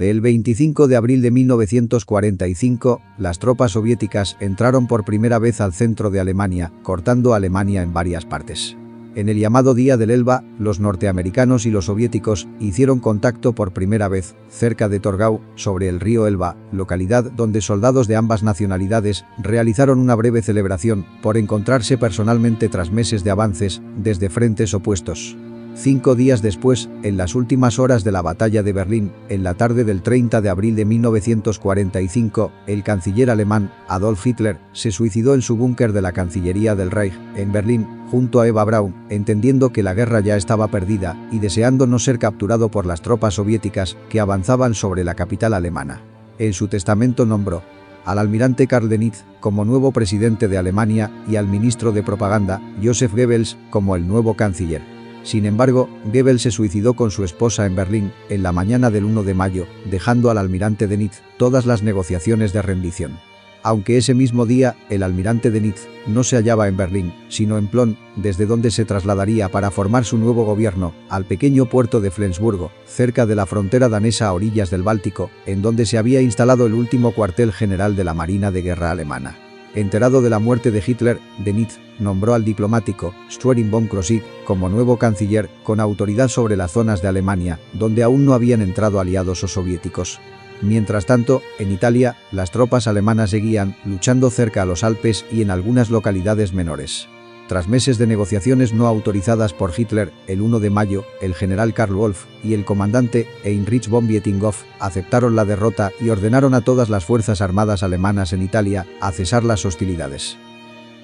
El 25 de abril de 1945, las tropas soviéticas entraron por primera vez al centro de Alemania, cortando Alemania en varias partes. En el llamado Día del Elba, los norteamericanos y los soviéticos hicieron contacto por primera vez, cerca de Torgau, sobre el río Elba, localidad donde soldados de ambas nacionalidades realizaron una breve celebración por encontrarse personalmente tras meses de avances desde frentes opuestos. Cinco días después, en las últimas horas de la batalla de Berlín, en la tarde del 30 de abril de 1945, el canciller alemán, Adolf Hitler, se suicidó en su búnker de la Cancillería del Reich, en Berlín, junto a Eva Braun, entendiendo que la guerra ya estaba perdida y deseando no ser capturado por las tropas soviéticas que avanzaban sobre la capital alemana. En su testamento nombró al almirante Karl Denitz como nuevo presidente de Alemania y al ministro de propaganda, Joseph Goebbels, como el nuevo canciller. Sin embargo, Goebbels se suicidó con su esposa en Berlín en la mañana del 1 de mayo, dejando al almirante Denitz todas las negociaciones de rendición. Aunque ese mismo día, el almirante Denitz no se hallaba en Berlín, sino en Plön, desde donde se trasladaría para formar su nuevo gobierno, al pequeño puerto de Flensburgo, cerca de la frontera danesa a orillas del Báltico, en donde se había instalado el último cuartel general de la Marina de Guerra alemana. Enterado de la muerte de Hitler, Denitz nombró al diplomático Schwerin von Krosigk como nuevo canciller con autoridad sobre las zonas de Alemania, donde aún no habían entrado aliados o soviéticos. Mientras tanto, en Italia, las tropas alemanas seguían luchando cerca a los Alpes y en algunas localidades menores. Tras meses de negociaciones no autorizadas por Hitler, el 1 de mayo, el general Karl Wolf y el comandante Heinrich von Vietinghoff aceptaron la derrota y ordenaron a todas las fuerzas armadas alemanas en Italia a cesar las hostilidades.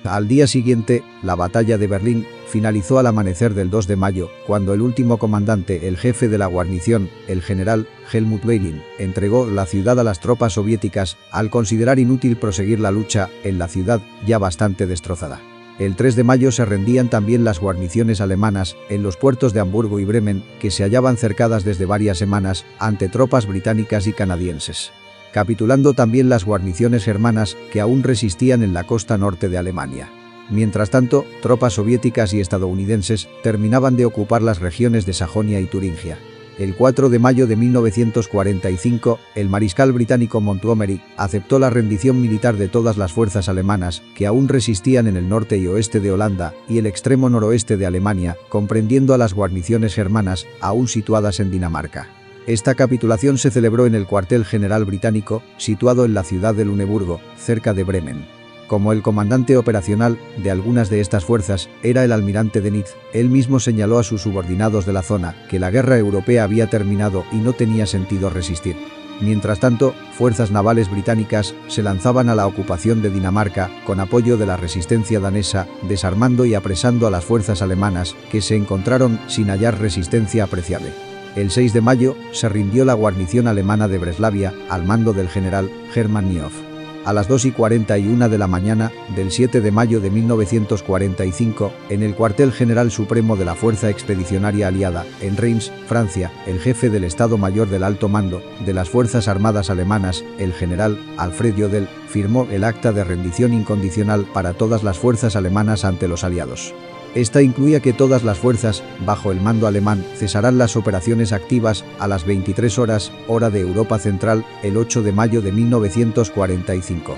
Al día siguiente, la batalla de Berlín finalizó al amanecer del 2 de mayo, cuando el último comandante, el jefe de la guarnición, el general Helmut Weilin, entregó la ciudad a las tropas soviéticas al considerar inútil proseguir la lucha en la ciudad ya bastante destrozada. El 3 de mayo se rendían también las guarniciones alemanas en los puertos de Hamburgo y Bremen, que se hallaban cercadas desde varias semanas ante tropas británicas y canadienses. Capitulando también las guarniciones germanas que aún resistían en la costa norte de Alemania. Mientras tanto, tropas soviéticas y estadounidenses terminaban de ocupar las regiones de Sajonia y Turingia. El 4 de mayo de 1945, el mariscal británico Montgomery aceptó la rendición militar de todas las fuerzas alemanas que aún resistían en el norte y oeste de Holanda y el extremo noroeste de Alemania, comprendiendo a las guarniciones germanas aún situadas en Dinamarca. Esta capitulación se celebró en el cuartel general británico, situado en la ciudad de Luneburgo, cerca de Bremen. Como el comandante operacional de algunas de estas fuerzas era el almirante Denitz, él mismo señaló a sus subordinados de la zona que la guerra europea había terminado y no tenía sentido resistir. Mientras tanto, fuerzas navales británicas se lanzaban a la ocupación de Dinamarca con apoyo de la resistencia danesa, desarmando y apresando a las fuerzas alemanas que se encontraron sin hallar resistencia apreciable. El 6 de mayo se rindió la guarnición alemana de Breslavia al mando del general Hermann Niehoff a las 2 y 41 de la mañana del 7 de mayo de 1945, en el cuartel general supremo de la Fuerza Expedicionaria Aliada, en Reims, Francia, el jefe del Estado Mayor del Alto Mando de las Fuerzas Armadas Alemanas, el general Alfred Jodl, firmó el acta de rendición incondicional para todas las fuerzas alemanas ante los aliados. Esta incluía que todas las fuerzas, bajo el mando alemán, cesarán las operaciones activas a las 23 horas, hora de Europa Central, el 8 de mayo de 1945.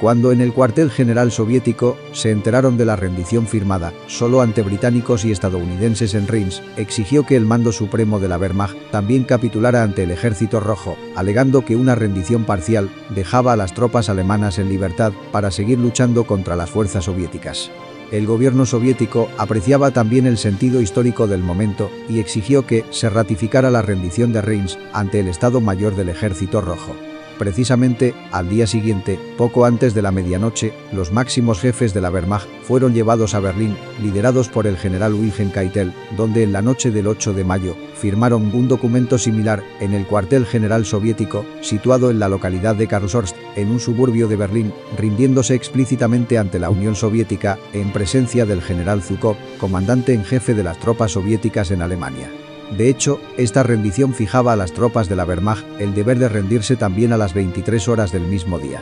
Cuando en el cuartel general soviético se enteraron de la rendición firmada, solo ante británicos y estadounidenses en Reims, exigió que el mando supremo de la Wehrmacht también capitulara ante el ejército rojo, alegando que una rendición parcial dejaba a las tropas alemanas en libertad para seguir luchando contra las fuerzas soviéticas. El gobierno soviético apreciaba también el sentido histórico del momento y exigió que se ratificara la rendición de Reims ante el Estado Mayor del Ejército Rojo. Precisamente, al día siguiente, poco antes de la medianoche, los máximos jefes de la Wehrmacht fueron llevados a Berlín, liderados por el general Wilhelm Keitel, donde en la noche del 8 de mayo firmaron un documento similar en el cuartel general soviético, situado en la localidad de Karlshorst, en un suburbio de Berlín, rindiéndose explícitamente ante la Unión Soviética en presencia del general Zhukov, comandante en jefe de las tropas soviéticas en Alemania. De hecho, esta rendición fijaba a las tropas de la Wehrmacht el deber de rendirse también a las 23 horas del mismo día.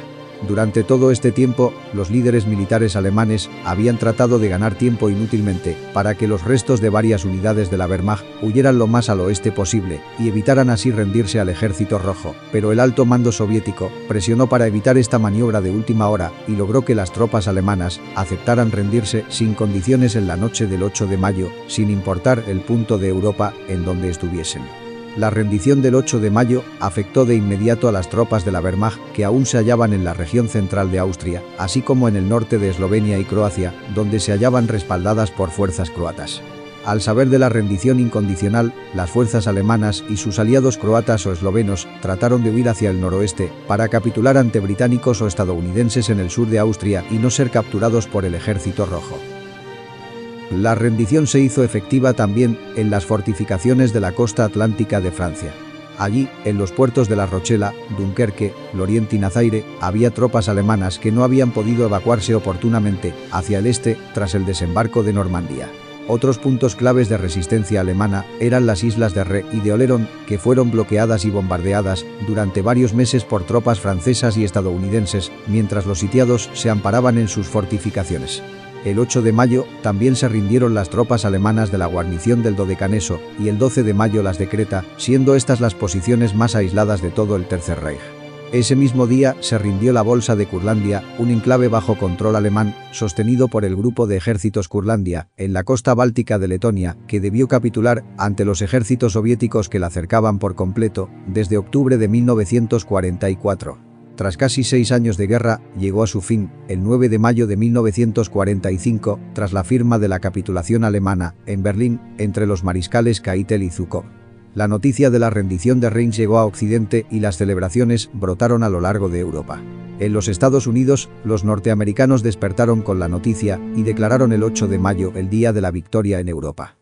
Durante todo este tiempo, los líderes militares alemanes habían tratado de ganar tiempo inútilmente para que los restos de varias unidades de la Wehrmacht huyeran lo más al oeste posible y evitaran así rendirse al ejército rojo, pero el alto mando soviético presionó para evitar esta maniobra de última hora y logró que las tropas alemanas aceptaran rendirse sin condiciones en la noche del 8 de mayo, sin importar el punto de Europa en donde estuviesen. La rendición del 8 de mayo afectó de inmediato a las tropas de la Wehrmacht que aún se hallaban en la región central de Austria, así como en el norte de Eslovenia y Croacia, donde se hallaban respaldadas por fuerzas croatas. Al saber de la rendición incondicional, las fuerzas alemanas y sus aliados croatas o eslovenos trataron de huir hacia el noroeste para capitular ante británicos o estadounidenses en el sur de Austria y no ser capturados por el ejército rojo. La rendición se hizo efectiva también en las fortificaciones de la costa atlántica de Francia. Allí, en los puertos de La Rochela, Dunkerque, Lorient y Nazaire, había tropas alemanas que no habían podido evacuarse oportunamente hacia el este tras el desembarco de Normandía. Otros puntos claves de resistencia alemana eran las islas de Ré y de Oleron, que fueron bloqueadas y bombardeadas durante varios meses por tropas francesas y estadounidenses, mientras los sitiados se amparaban en sus fortificaciones. El 8 de mayo también se rindieron las tropas alemanas de la guarnición del Dodecaneso y el 12 de mayo las de Creta, siendo estas las posiciones más aisladas de todo el Tercer Reich. Ese mismo día se rindió la Bolsa de Curlandia, un enclave bajo control alemán, sostenido por el Grupo de Ejércitos Curlandia, en la costa báltica de Letonia, que debió capitular ante los ejércitos soviéticos que la cercaban por completo desde octubre de 1944. Tras casi seis años de guerra, llegó a su fin, el 9 de mayo de 1945, tras la firma de la capitulación alemana, en Berlín, entre los mariscales Keitel y Zukov. La noticia de la rendición de Reims llegó a Occidente y las celebraciones brotaron a lo largo de Europa. En los Estados Unidos, los norteamericanos despertaron con la noticia y declararon el 8 de mayo el Día de la Victoria en Europa.